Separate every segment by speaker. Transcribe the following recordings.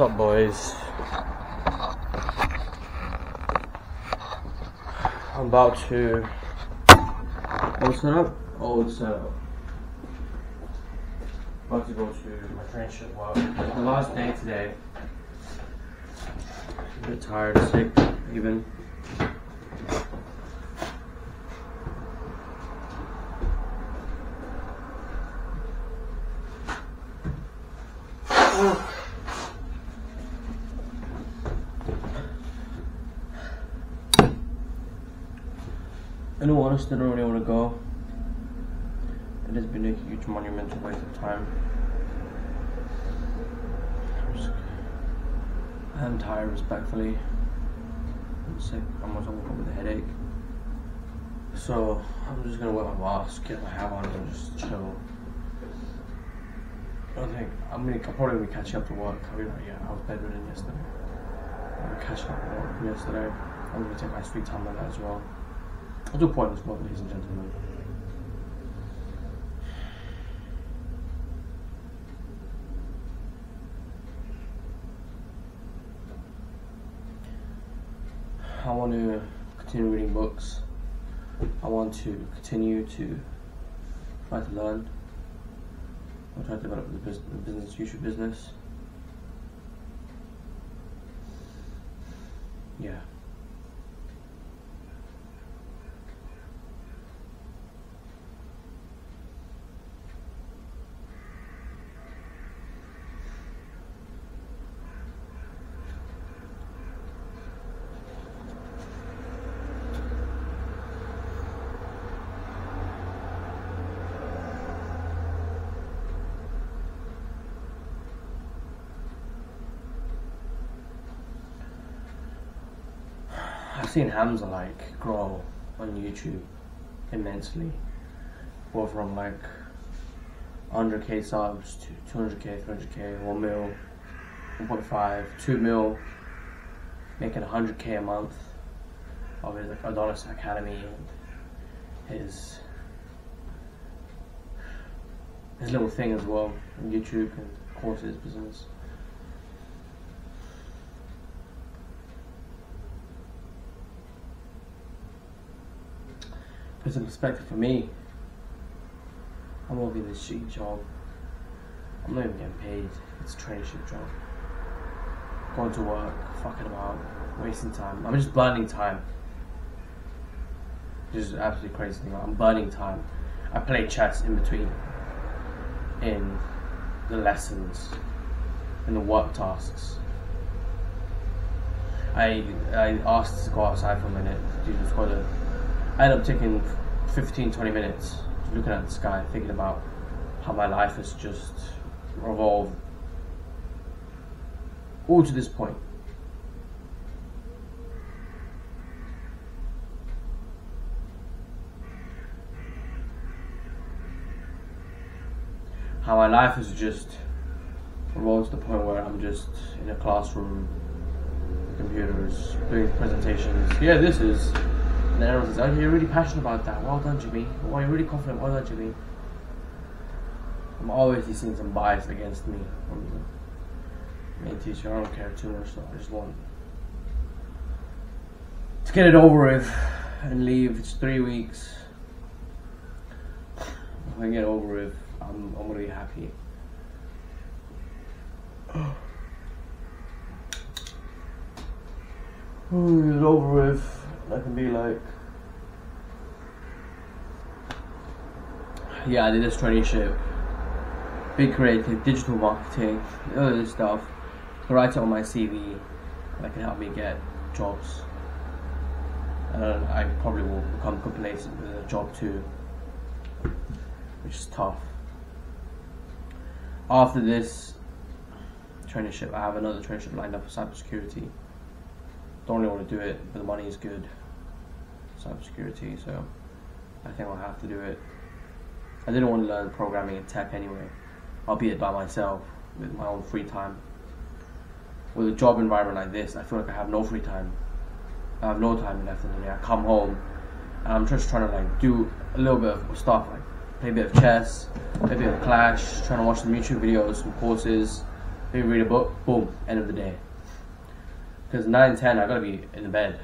Speaker 1: What's up, boys? I'm about to. Old setup? Old oh, setup. Uh, about to go to my friendship work. The last day today. A bit tired, sick, even. In I don't really want to go. It has been a huge monumental waste of time. I'm, I'm tired, respectfully. I'm sick. I'm also woke up with a headache. So I'm just gonna wear my mask, get my hat on, and just chill. I think I'm gonna. I'm probably gonna be catching up to work. I mean, yeah, I was bedridden yesterday. I'm catching up to work yesterday. I'm gonna take my sweet time on that as well. I'll do pointless work, ladies and gentlemen. I want to continue reading books. I want to continue to try to learn. I try to develop the business, the business YouTube business. Yeah. Seen Hamza like grow on YouTube immensely, go from like 100k subs to 200k, 300k, 1 mil, 1.5, 2 mil, making 100k a month of his like, Adonis Academy and his his little thing as well on YouTube and courses business. Put some perspective for me. I'm working this shitty job. I'm not even getting paid. It's a traineeship job. Going to work, fucking about, wasting time. I'm just burning time. This is absolutely crazy thing. I'm burning time. I play chess in between. In the lessons, in the work tasks. I I asked to go outside for a minute do this toilet. I end up taking 15, 20 minutes looking at the sky, thinking about how my life has just revolved all to this point. How my life has just revolved to the point where I'm just in a classroom, computers, doing presentations. Yeah, this is and everyone says, oh, you're really passionate about that. Well done, Jimmy. Oh, you're really confident. Well done, Jimmy. I'm always seeing some bias against me from the main teacher. I don't care too much, though. I just want to get it over with and leave. It's three weeks. If I get over with, I'm, I'm be happy. It's over with. I can be like, yeah, I did this traineeship, big creative, digital marketing, all this stuff. Write it on my CV, that can help me get jobs. And I probably will become complacent with a job too, which is tough. After this traineeship, I have another traineeship lined up for cybersecurity. Don't really want to do it, but the money is good. Cybersecurity, so I think I'll have to do it. I didn't want to learn programming and tech anyway, albeit by myself with my own free time. With a job environment like this, I feel like I have no free time. I have no time left in the day. I come home and I'm just trying to like do a little bit of stuff, like play a bit of chess, play a bit of Clash, trying to watch some YouTube videos, some courses, maybe read a book, boom, end of the day. Because 9, 10, I gotta be in the bed.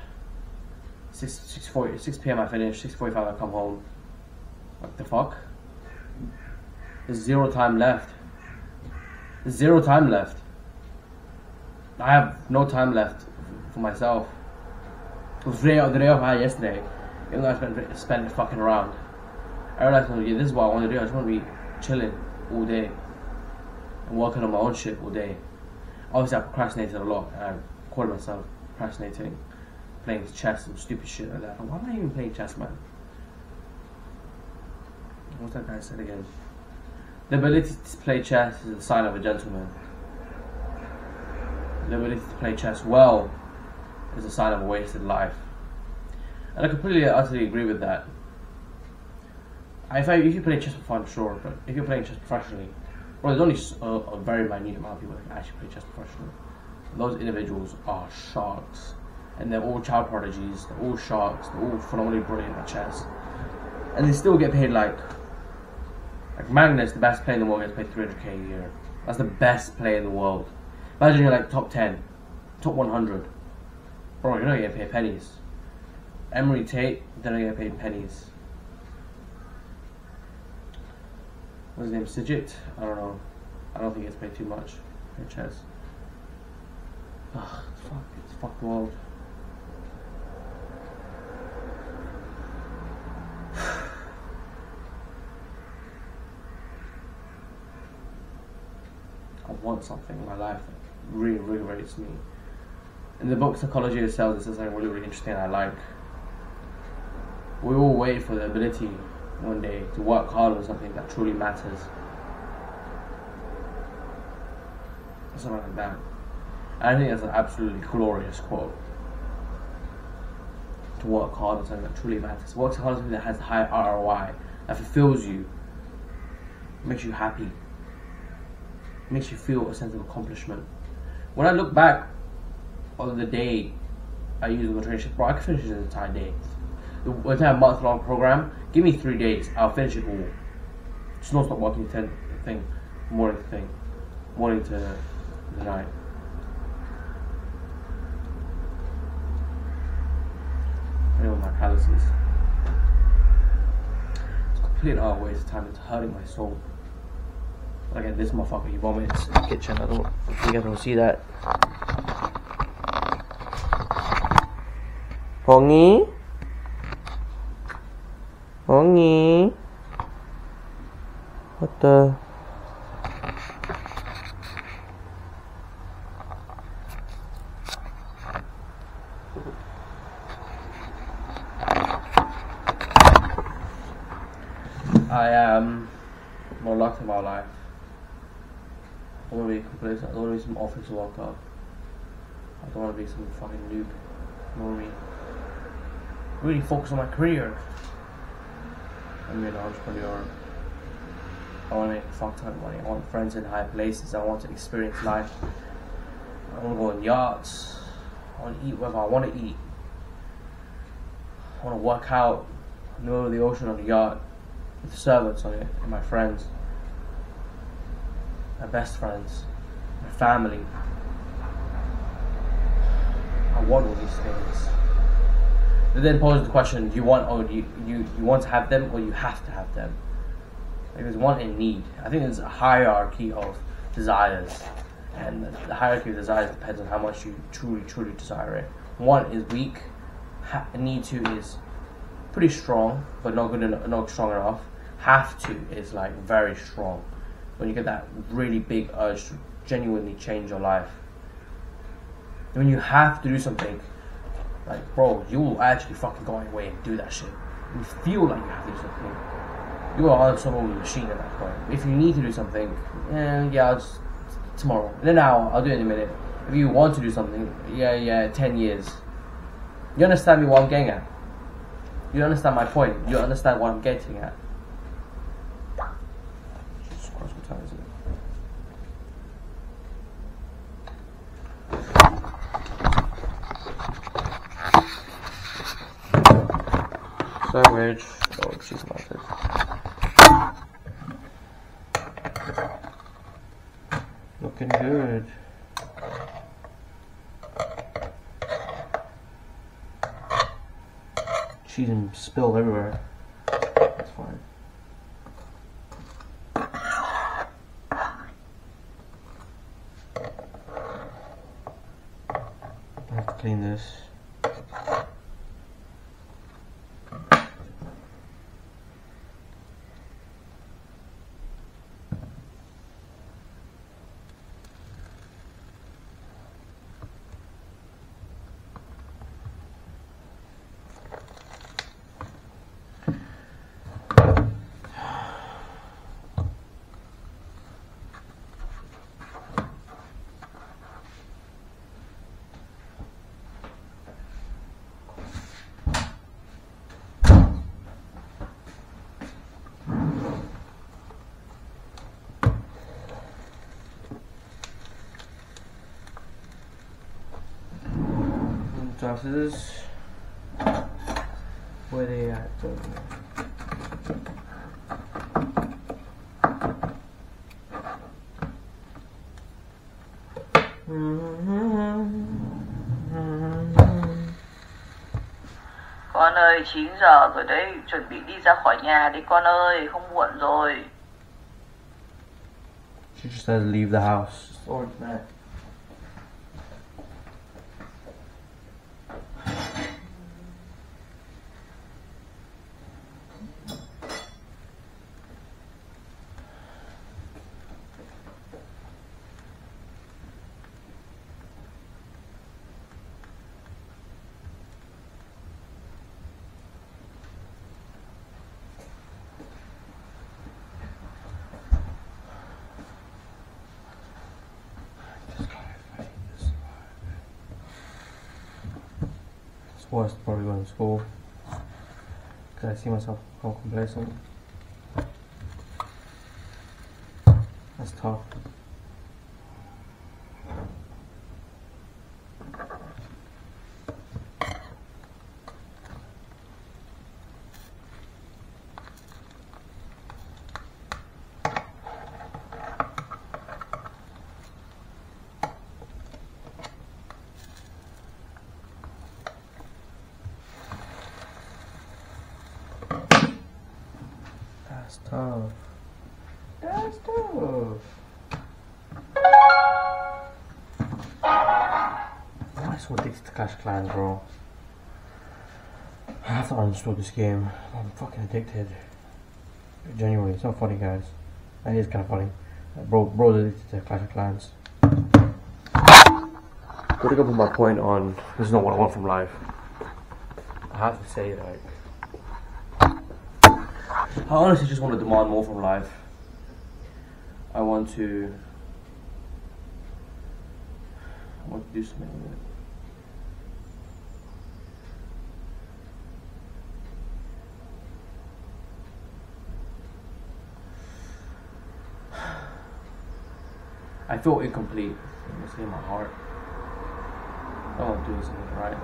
Speaker 1: 6, 6, 40, 6 p.m. I finish, 6.45 I come home. What the fuck? There's zero time left. There's zero time left. I have no time left for myself. The day, the day off I had yesterday, even though I spent, spent fucking around, I realized, yeah, this is what I want to do. I just want to be chilling all day and working on my own shit all day. Obviously, I procrastinated a lot, and I caught myself procrastinating, playing chess and stupid shit like that. Why am I even playing chess, man? What's that guy said again? The ability to play chess is a sign of a gentleman. The ability to play chess well is a sign of a wasted life. And I completely utterly agree with that. If, I, if you play chess for fun, sure, but if you're playing chess professionally, well, there's only a, a very minute amount of people that can actually play chess professionally. Those individuals are sharks, and they're all child prodigies. They're all sharks. They're all phenomenally brilliant at chess, and they still get paid like like Magnus, the best player in the world, gets paid 300k a year. That's the best player in the world. Imagine you're like top 10, top 100. Bro, you're not getting paid pennies. Emory Tate, they're not paid pennies. What's his name? Sijit? I don't know. I don't think he gets paid too much chess. Ugh, fuck, it's fuck the world. Want something in my life that really, really rates me. In the book Psychology of Sales, this is something really, really interesting I like. We all wait for the ability one day to work hard on something that truly matters. Something like that. I think that's an absolutely glorious quote. To work hard on something that truly matters. Work hard on something that has high ROI, that fulfills you, makes you happy, makes you feel a sense of accomplishment. When I look back on the day I used the traineeship, bro, I could finish an entire day. The entire month long program, give me three days, I'll finish it all. Just not stop working 10 thing, morning thing, morning to the night. Know my calluses. It's complete utter waste of time, it's hurting my soul. Look at this motherfucker, he vomits in the kitchen. I don't think I don't see that. Hongi? Hongi? What the? I am more lucky in my life. I don't want to be complacent. I don't want to be some office worker. I don't want to be some fucking noob. You know what I mean? Really focus on my career. I'm an entrepreneur. I want to make a fuck ton of money. I want friends in high places. I want to experience life. I want to go on yachts. I want to eat whatever I want to eat. I want to work out in the middle of the ocean on a yacht with servants on it and my friends my best friends, family. I want all these things. Then poses the question: Do you want, or do you, you you want to have them, or you have to have them? Like there's want and need. I think there's a hierarchy of desires, and the hierarchy of desires depends on how much you truly, truly desire it. One is weak. Ha- need to is pretty strong, but not good enough, not strong enough. Have to is like very strong when you get that really big urge to genuinely change your life. When you have to do something, like bro, you will actually fucking go away and do that shit. You feel like you have to do something. You are unstoppable machine at that point. If you need to do something, eh, yeah, I'll just tomorrow. In an hour, I'll do it in a minute. If you want to do something, yeah, yeah, ten years. You understand me what I'm getting at? You understand my point. You understand what I'm getting at. Savage. Oh, she's melted. looking good. Cheese and spilled everywhere. That's fine. I have to clean this. Sauces. Where they at though?
Speaker 2: Con ơi, 9 giờ rồi đấy, chuẩn bị đi ra khỏi nhà đi con ơi, không muộn rồi.
Speaker 1: She just said leave the house. Or that. Worse probably going to school. Because I see myself become complacent. That's tough. That's tough. That's tough. Why am I so addicted to Clash of Clans, bro? I have to uninstall this game. I'm fucking addicted. Genuinely, it's not funny, guys. It is kind of funny. Bro, bro, addicted to Clash of Clans. Got to go put my point on. This is not what I want from life. I have to say, like. I honestly just want to demand more from life. I want to. I want to do something with it. I feel incomplete. It's in my heart. I want to do something right.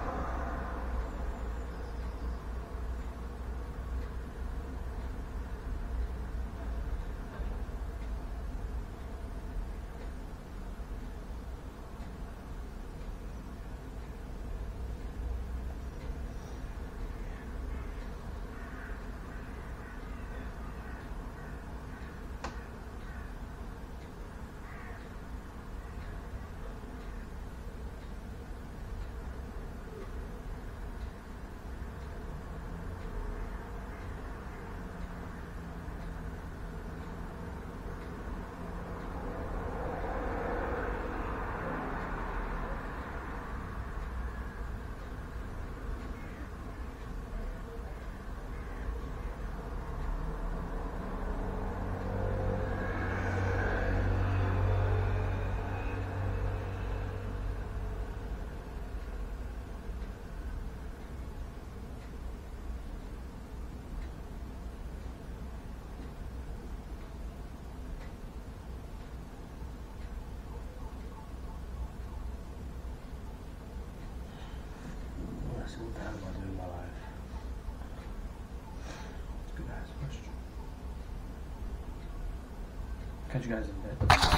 Speaker 1: What the hell am I doing in my life? Good ass question. Catch you guys in bed.